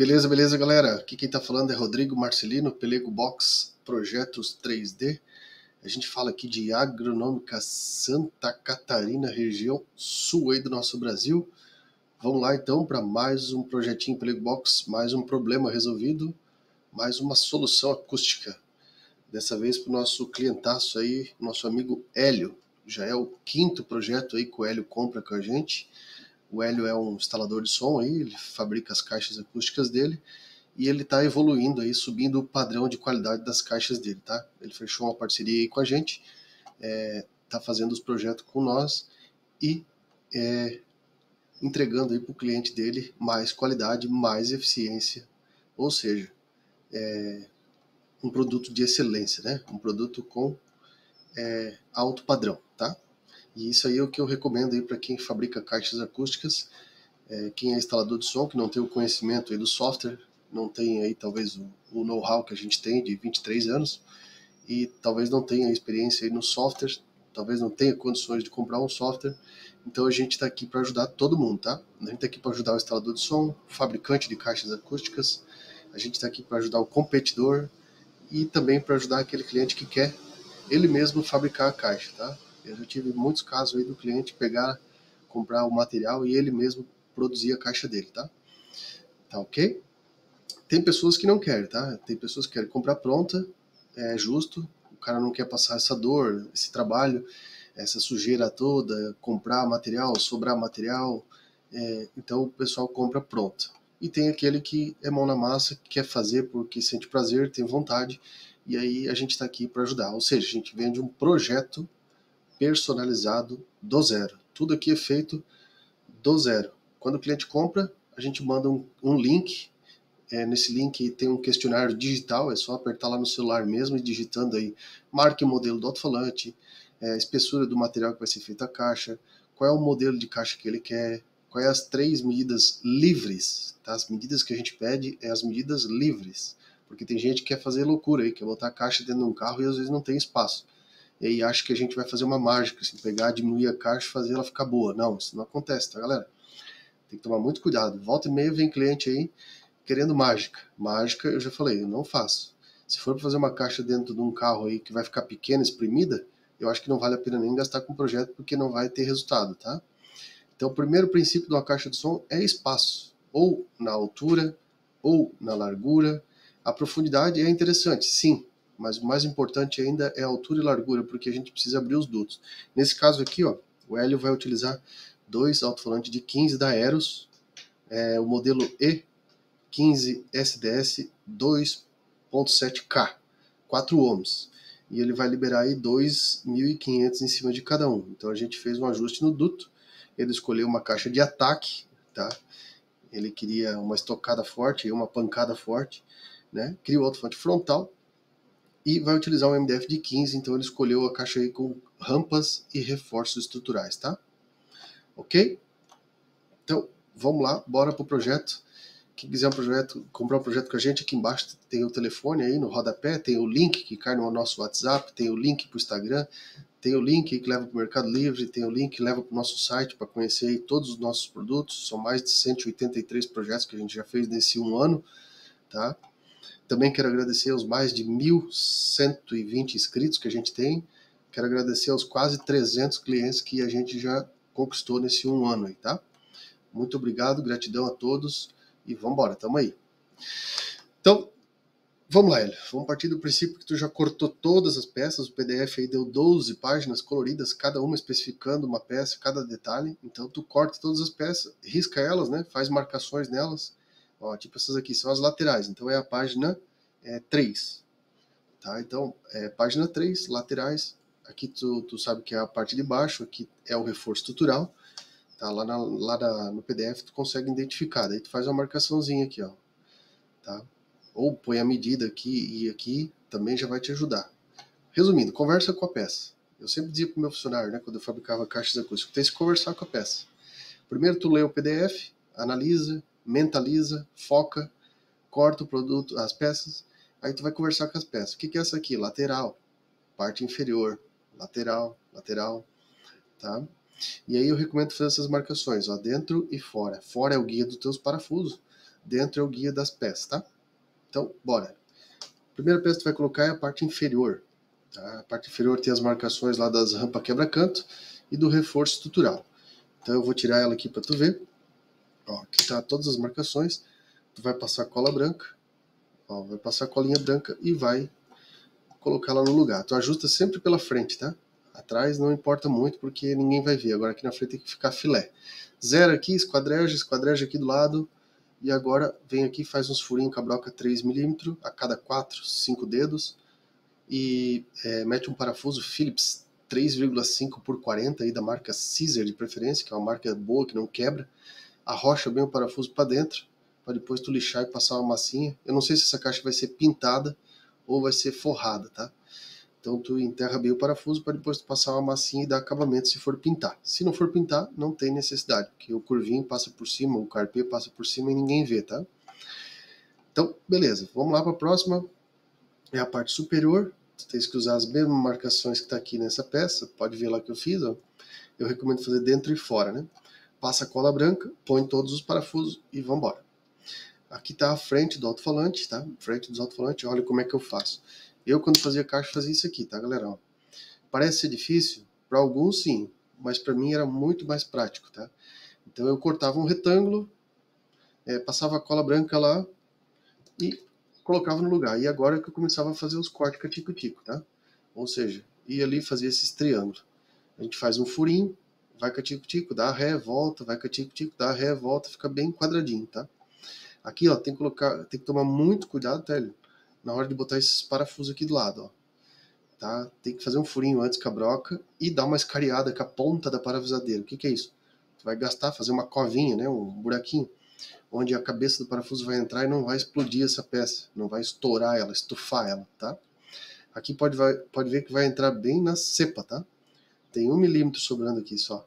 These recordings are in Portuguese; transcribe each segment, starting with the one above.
Beleza, beleza, galera? Aqui quem tá falando é Rodrigo Marcelino, Pelego Box Projetos 3D. A gente fala aqui de agronômica Santa Catarina, região sul aí do nosso Brasil. Vamos lá então para mais um projetinho Pelego Box, mais um problema resolvido, mais uma solução acústica. Dessa vez para o nosso clientaço aí, nosso amigo Hélio. Já é o quinto projeto aí que o Hélio compra com a gente. O Hélio é um instalador de som aí, ele fabrica as caixas acústicas dele e ele está evoluindo aí, subindo o padrão de qualidade das caixas dele, tá? Ele fechou uma parceria aí com a gente, está é, fazendo os projetos com nós e é, entregando aí para o cliente dele mais qualidade, mais eficiência, ou seja, é, um produto de excelência, né? Um produto com é, alto padrão, tá? E isso aí é o que eu recomendo aí para quem fabrica caixas acústicas, é, quem é instalador de som, que não tem o conhecimento aí do software, não tem aí talvez o, o know-how que a gente tem de 23 anos, e talvez não tenha experiência aí no software, talvez não tenha condições de comprar um software, então a gente está aqui para ajudar todo mundo, tá? A gente está aqui para ajudar o instalador de som, o fabricante de caixas acústicas, a gente está aqui para ajudar o competidor e também para ajudar aquele cliente que quer ele mesmo fabricar a caixa, tá? Eu já tive muitos casos aí do cliente pegar, comprar o material e ele mesmo produzir a caixa dele, tá? Tá ok? Tem pessoas que não querem, tá? Tem pessoas que querem comprar pronta, é justo, o cara não quer passar essa dor, esse trabalho, essa sujeira toda, comprar material, sobrar material, é, então o pessoal compra pronta. E tem aquele que é mão na massa, que quer fazer porque sente prazer, tem vontade, e aí a gente está aqui para ajudar. Ou seja, a gente vende um projeto personalizado do zero. Tudo aqui é feito do zero. Quando o cliente compra, a gente manda um, um link. É, nesse link tem um questionário digital, é só apertar lá no celular mesmo e digitando aí marca e modelo do alto-falante, é, espessura do material que vai ser feita a caixa, qual é o modelo de caixa que ele quer, quais as três medidas livres. Tá? As medidas que a gente pede é as medidas livres, porque tem gente que quer fazer loucura aí, quer botar a caixa dentro de um carro e às vezes não tem espaço e acha que a gente vai fazer uma mágica, assim, pegar, diminuir a caixa e fazer ela ficar boa. Não, isso não acontece, tá, galera? Tem que tomar muito cuidado. Volta e meia vem cliente aí querendo mágica. Mágica, eu já falei, eu não faço. Se for para fazer uma caixa dentro de um carro aí que vai ficar pequena, exprimida, eu acho que não vale a pena nem gastar com o projeto porque não vai ter resultado, tá? Então, o primeiro princípio de uma caixa de som é espaço, ou na altura, ou na largura. A profundidade é interessante, sim, mas o mais importante ainda é a altura e largura, porque a gente precisa abrir os dutos. Nesse caso aqui, ó, o Hélio vai utilizar dois alto-falantes de 15 da Eros, é, o modelo E15 SDS 2.7K, 4 ohms. E ele vai liberar aí 2.500 em cima de cada um. Então a gente fez um ajuste no duto. Ele escolheu uma caixa de ataque, tá? Ele queria uma estocada forte e uma pancada forte, né? Cria o alto-falante frontal e vai utilizar um MDF de 15, então ele escolheu a caixa aí com rampas e reforços estruturais, tá? Ok? Então, vamos lá, bora pro projeto. Quem quiser um projeto, comprar um projeto com a gente, aqui embaixo tem o telefone aí no rodapé, tem o link que cai no nosso WhatsApp, tem o link para o Instagram, tem o link que leva para o Mercado Livre, tem o link que leva para o nosso site para conhecer todos os nossos produtos. São mais de 183 projetos que a gente já fez nesse um ano, tá? Também quero agradecer aos mais de 1.120 inscritos que a gente tem. Quero agradecer aos quase 300 clientes que a gente já conquistou nesse um ano aí, tá? Muito obrigado, gratidão a todos e vamos embora, tamo aí. Então, vamos lá, Hélio. Vamos partir do princípio que tu já cortou todas as peças. O PDF aí deu 12 páginas coloridas, cada uma especificando uma peça, cada detalhe. Então, tu corta todas as peças, risca elas, né? Faz marcações nelas Ó, tipo essas aqui são as laterais, então é a página é, 3. Tá? Então, é, página 3, laterais. Aqui tu, tu sabe que é a parte de baixo, aqui é o reforço estrutural. Tá? Lá, na, lá na, no PDF tu consegue identificar, daí tu faz uma marcaçãozinha aqui, ó. Tá? Ou põe a medida aqui e aqui, também já vai te ajudar. Resumindo, conversa com a peça. Eu sempre dizia para o meu funcionário, né, quando eu fabricava caixas acústicas, tem que conversar com a peça. Primeiro tu lê o PDF, analisa, mentaliza, foca, corta o produto, as peças, aí tu vai conversar com as peças. O que, que é essa aqui? Lateral, parte inferior, lateral, lateral, tá? E aí eu recomendo fazer essas marcações, ó, dentro e fora. Fora é o guia dos teus parafusos, dentro é o guia das peças, tá? Então, bora. A primeira peça que tu vai colocar é a parte inferior. Tá? A parte inferior tem as marcações lá das rampas quebra-canto e do reforço estrutural. Então eu vou tirar ela aqui para tu ver. Ó, aqui tá todas as marcações. Tu vai passar cola branca. Ó, vai passar colinha branca e vai colocar ela no lugar. Tu ajusta sempre pela frente, tá? Atrás não importa muito porque ninguém vai ver. Agora aqui na frente tem que ficar filé. Zero aqui, esquadreja, esquadreja aqui do lado. E agora vem aqui faz uns furinhos com a broca 3mm a cada 4, 5 dedos. E é, mete um parafuso Phillips 3,5 por 40 aí da marca Caesar de preferência, que é uma marca boa que não quebra. Arrocha bem o parafuso para dentro, para depois tu lixar e passar uma massinha. Eu não sei se essa caixa vai ser pintada ou vai ser forrada, tá? Então tu enterra bem o parafuso para depois tu passar uma massinha e dar acabamento se for pintar. Se não for pintar, não tem necessidade, porque o curvinho passa por cima, o carpê passa por cima e ninguém vê, tá? Então, beleza. Vamos lá para a próxima. É a parte superior. Tu tens que usar as mesmas marcações que está aqui nessa peça. Pode ver lá que eu fiz, ó. Eu recomendo fazer dentro e fora, né? Passa cola branca, põe todos os parafusos e vamos embora. Aqui está a frente do alto-falante, tá? Frente do alto-falante, olha como é que eu faço. Eu, quando fazia caixa, fazia isso aqui, tá, galera? Parece ser difícil? Para alguns, sim. Mas para mim era muito mais prático, tá? Então eu cortava um retângulo, é, passava a cola branca lá e colocava no lugar. E agora que eu começava a fazer os cortes catico-tico, tá? Ou seja, ia ali fazer esses triângulos. A gente faz um furinho, vai catico-tico, dá ré, volta, vai catico-tico, dá ré, volta, fica bem quadradinho, tá? Aqui, ó, tem que colocar, tem que tomar muito cuidado, tá, na hora de botar esses parafusos aqui do lado, ó. Tá? Tem que fazer um furinho antes com a broca e dar uma escariada com a ponta da parafusadeira. O que, que é isso? Tu vai gastar, fazer uma covinha, né, um buraquinho, onde a cabeça do parafuso vai entrar e não vai explodir essa peça, não vai estourar ela, estufar ela, tá? Aqui pode, vai, pode ver que vai entrar bem na cepa, tá? Tem um milímetro sobrando aqui só.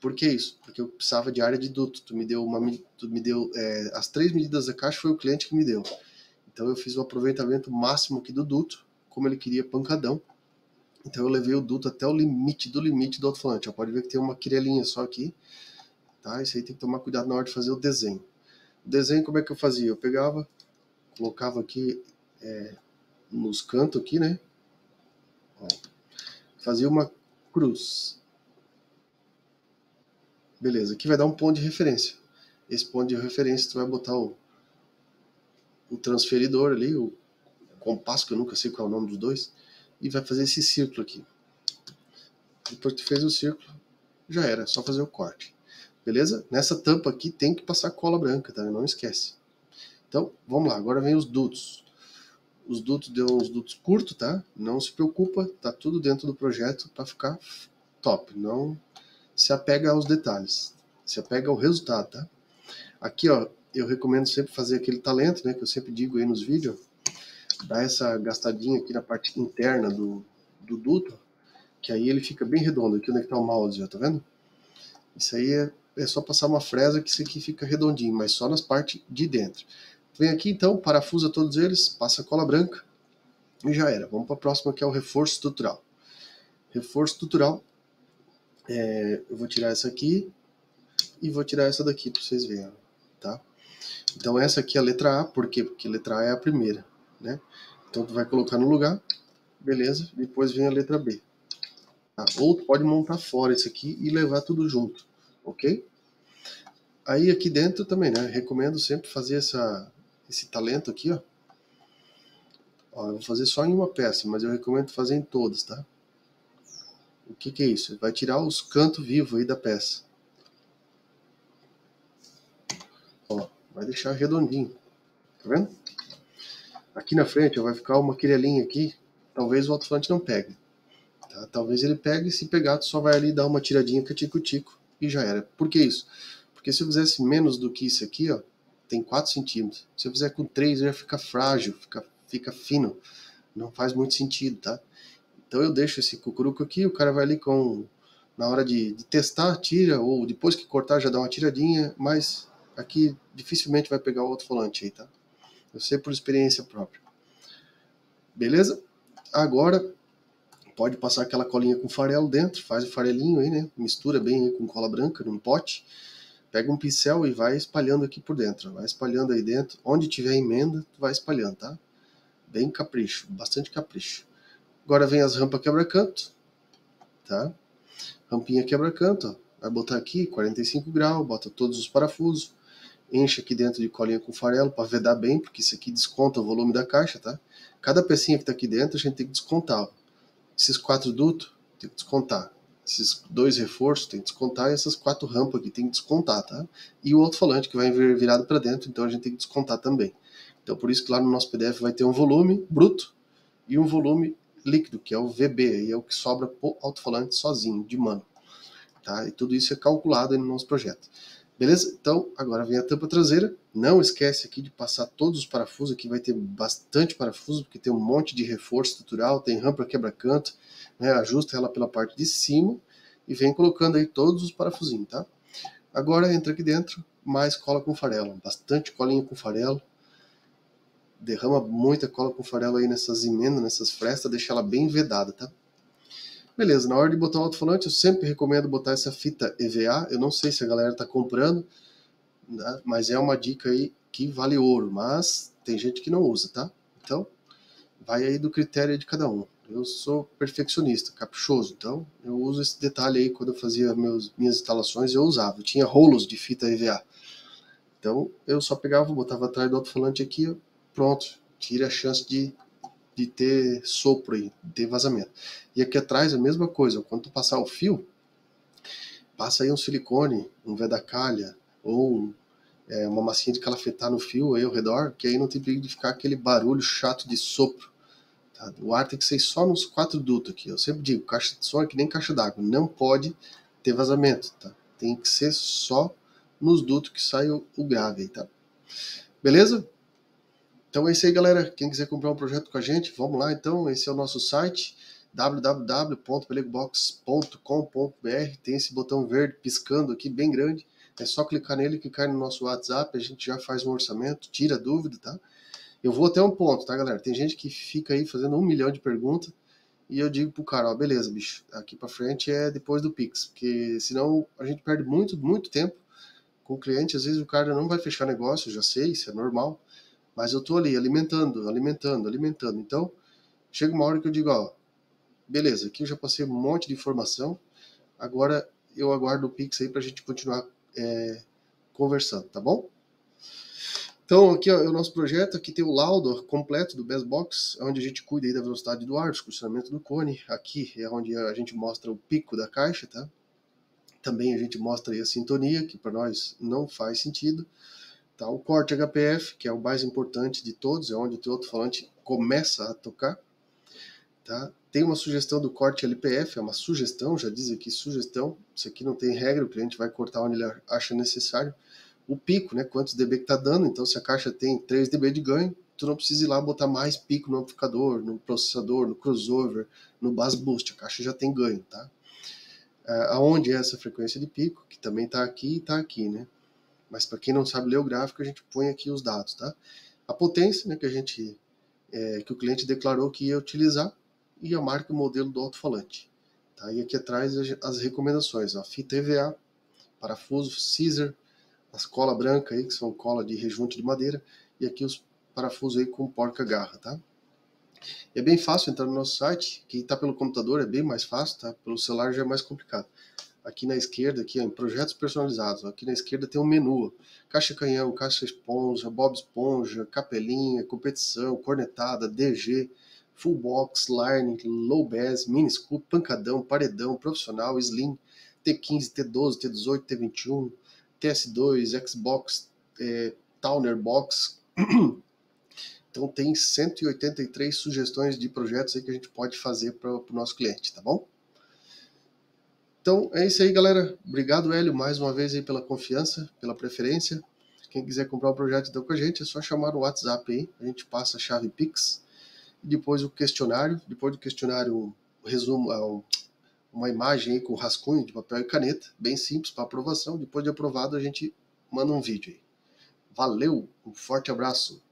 Por que isso? Porque eu precisava de área de duto. Tu me deu uma, tu me deu é, as três medidas da caixa foi o cliente que me deu. Então eu fiz o aproveitamento máximo aqui do duto, como ele queria pancadão. Então eu levei o duto até o limite do limite do alto-falante. Pode ver que tem uma quirelinha só aqui. Tá? Isso aí tem que tomar cuidado na hora de fazer o desenho. O desenho como é que eu fazia? Eu pegava, colocava aqui é, nos cantos aqui, né? Ó, fazia uma cruz. Beleza, aqui vai dar um ponto de referência. Esse ponto de referência tu vai botar o, o transferidor ali, o compasso, que eu nunca sei qual é o nome dos dois, e vai fazer esse círculo aqui. Depois que tu fez o círculo, já era, só fazer o corte. Beleza? Nessa tampa aqui tem que passar cola branca, tá? Não esquece. Então, vamos lá, agora vem os dutos. Os dutos deu uns dutos curtos, tá? Não se preocupa, tá tudo dentro do projeto para ficar top. Não se apega aos detalhes, se apega ao resultado, tá? Aqui, ó, eu recomendo sempre fazer aquele talento, né, que eu sempre digo aí nos vídeos, dar essa gastadinha aqui na parte interna do, do duto, que aí ele fica bem redondo, aqui onde é está o mouse, ó, tá vendo? Isso aí é, é só passar uma fresa que isso aqui fica redondinho, mas só nas partes de dentro. Vem aqui então, parafusa todos eles, passa cola branca e já era. Vamos para a próxima que é o reforço estrutural. Reforço estrutural, é, eu vou tirar essa aqui e vou tirar essa daqui para vocês verem, tá? Então essa aqui é a letra A, por quê? Porque a letra A é a primeira, né? Então tu vai colocar no lugar, beleza? Depois vem a letra B. Tá? Ou tu pode montar fora isso aqui e levar tudo junto, ok? Aí aqui dentro também, né? Recomendo sempre fazer essa, esse talento aqui, ó. ó. Eu vou fazer só em uma peça, mas eu recomendo fazer em todas, tá? O que, que é isso? Vai tirar os cantos vivos aí da peça. vai deixar redondinho, tá vendo? Aqui na frente ó, vai ficar uma quirelinha aqui, talvez o alto-falante não pegue. Tá? Talvez ele pegue, se pegar tu só vai ali dar uma tiradinha com tico-tico e já era. Por que isso? Porque se eu fizesse menos do que isso aqui, ó, tem 4 centímetros. Se eu fizer com 3, já fica frágil, fica, fica fino. Não faz muito sentido, tá? Então eu deixo esse cucuruco aqui, o cara vai ali com na hora de, de, testar, tira, ou depois que cortar já dá uma tiradinha, mas aqui dificilmente vai pegar o outro volante aí, tá? Eu sei por experiência própria. Beleza? Agora pode passar aquela colinha com farelo dentro, faz o farelinho aí, né? Mistura bem com cola branca num pote. Pega um pincel e vai espalhando aqui por dentro. Vai espalhando aí dentro. Onde tiver emenda, tu vai espalhando, tá? Bem capricho, bastante capricho. Agora vem as rampas quebra-canto, tá? Rampinha quebra-canto, ó. Vai botar aqui 45 graus, bota todos os parafusos, enche aqui dentro de colinha com farelo para vedar bem, porque isso aqui desconta o volume da caixa, tá? Cada pecinha que tá aqui dentro a gente tem que descontar. Ó. Esses quatro dutos tem que descontar. Esses dois reforços tem que descontar e essas quatro rampas aqui tem que descontar, tá? E o alto-falante que vai virado para dentro, então a gente tem que descontar também. Então por isso que lá no nosso PDF vai ter um volume bruto e um volume líquido, que é o VB, e é o que sobra pro alto-falante sozinho, de mano. Tá? E tudo isso é calculado no nosso projeto. Beleza? Então, agora vem a tampa traseira. Não esquece aqui de passar todos os parafusos. Aqui vai ter bastante parafuso, porque tem um monte de reforço estrutural, tem rampa quebra-canto. Né? Ajusta ela pela parte de cima e vem colocando aí todos os parafusinhos, tá? Agora entra aqui dentro, mais cola com farelo. Bastante colinha com farelo derrama muita cola com farelo aí nessas emendas, nessas frestas, deixa ela bem vedada, tá? Beleza, na hora de botar o alto-falante, eu sempre recomendo botar essa fita EVA. Eu não sei se a galera tá comprando, né? mas é uma dica aí que vale ouro, mas tem gente que não usa, tá? Então, vai aí do critério de cada um. Eu sou perfeccionista, caprichoso, então eu uso esse detalhe aí quando eu fazia meus, minhas instalações, eu usava. Eu tinha rolos de fita EVA. Então, eu só pegava, botava atrás do alto-falante aqui, pronto, tira a chance de, de ter sopro aí, de ter vazamento. E aqui atrás a mesma coisa, quando tu passar o fio, passa aí um silicone, um vedacalha ou é, uma massinha de calafetar no fio aí ao redor, que aí não tem perigo de ficar aquele barulho chato de sopro. Tá? O ar tem que ser só nos quatro dutos aqui. Eu sempre digo, caixa de som é que nem caixa d'água, não pode ter vazamento, tá? Tem que ser só nos dutos que sai o, o grave aí, tá? Beleza? Então é isso aí, galera. Quem quiser comprar um projeto com a gente, vamos lá então. Esse é o nosso site www.pelegobox.com.br. Tem esse botão verde piscando aqui, bem grande. É só clicar nele que cai no nosso WhatsApp. A gente já faz um orçamento, tira dúvida, tá? Eu vou até um ponto, tá, galera? Tem gente que fica aí fazendo um milhão de perguntas e eu digo pro cara, ó, beleza, bicho, aqui para frente é depois do Pix, porque senão a gente perde muito, muito tempo com o cliente. Às vezes o cara não vai fechar negócio, já sei, isso é normal mas eu tô ali alimentando, alimentando, alimentando. Então, chega uma hora que eu digo, ó, beleza, aqui eu já passei um monte de informação, agora eu aguardo o Pix aí pra gente continuar é, conversando, tá bom? Então, aqui ó, é o nosso projeto, aqui tem o laudo completo do Best Box, onde a gente cuida aí da velocidade do ar, do funcionamento do cone. Aqui é onde a gente mostra o pico da caixa, tá? Também a gente mostra aí a sintonia, que para nós não faz sentido. Tá? O corte HPF, que é o mais importante de todos, é onde o teu alto-falante começa a tocar. Tá? Tem uma sugestão do corte LPF, é uma sugestão, já diz aqui sugestão. Isso aqui não tem regra, o cliente vai cortar onde ele acha necessário. O pico, né, quantos dB que está dando, então se a caixa tem 3 dB de ganho, tu não precisa ir lá botar mais pico no amplificador, no processador, no crossover, no bus boost, a caixa já tem ganho, tá? aonde é essa frequência de pico, que também está aqui e está aqui, né? Mas para quem não sabe ler o gráfico, a gente põe aqui os dados, tá? A potência, né, que a gente é, que o cliente declarou que ia utilizar e a marca e o modelo do alto-falante. Tá? E aqui atrás as recomendações, a fita EVA, parafuso Caesar, as cola branca aí, que são cola de rejunte de madeira, e aqui os parafusos aí com porca-garra, tá? É bem fácil entrar no nosso site, quem está pelo computador é bem mais fácil, tá? Pelo celular já é mais complicado aqui na esquerda, aqui, em projetos personalizados, aqui na esquerda tem um menu, caixa canhão, caixa esponja, bob esponja, capelinha, competição, cornetada, DG, full box, line, low bass, mini scoop, pancadão, paredão, profissional, slim, T15, T12, T18, T21, TS2, Xbox, é, Towner Box. Então tem 183 sugestões de projetos aí que a gente pode fazer para o nosso cliente, tá bom? Então é isso aí, galera. Obrigado, Hélio, mais uma vez aí pela confiança, pela preferência. Quem quiser comprar o projeto então com a gente, é só chamar no WhatsApp aí. A gente passa a chave Pix depois o questionário. Depois do questionário, um resumo, ah, uma imagem aí com rascunho de papel e caneta, bem simples para aprovação. Depois de aprovado, a gente manda um vídeo aí. Valeu, um forte abraço.